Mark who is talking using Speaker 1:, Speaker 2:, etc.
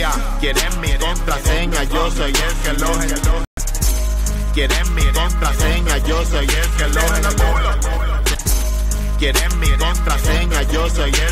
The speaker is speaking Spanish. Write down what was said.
Speaker 1: Yeah, quieren mi contraseña, yo soy el que los Quieren mi contraseña, yo soy el que los Quieren mi contraseña, yo soy el.